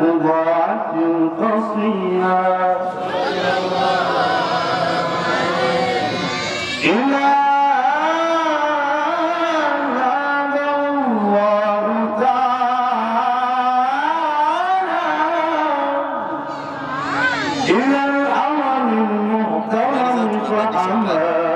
بضاعة قصيرة إلى إلى الأمر المحترم فأمر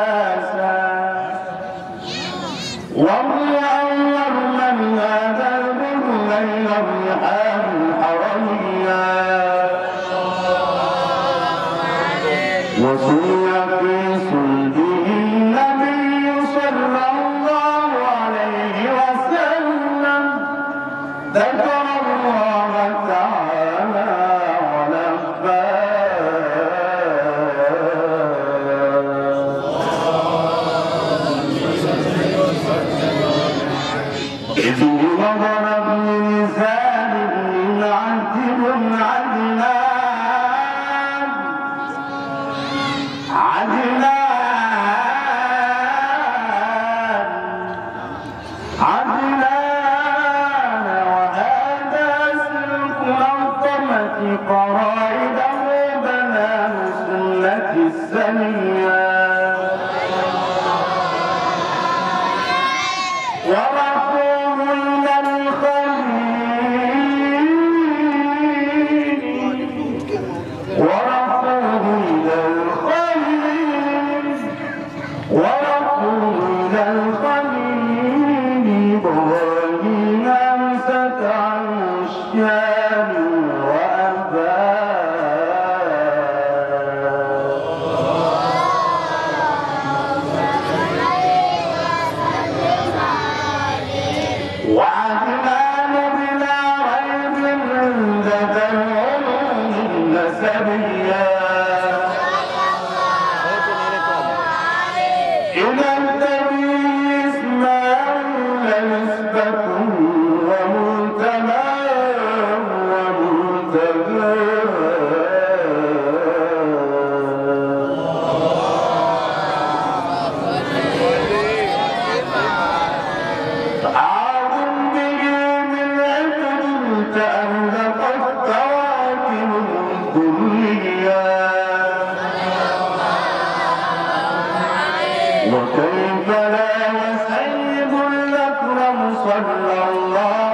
أن الله عدنان وآتى قرائده بناه سنة السميات سبيلا وكيف لا يسيب الأكرم صلى الله؟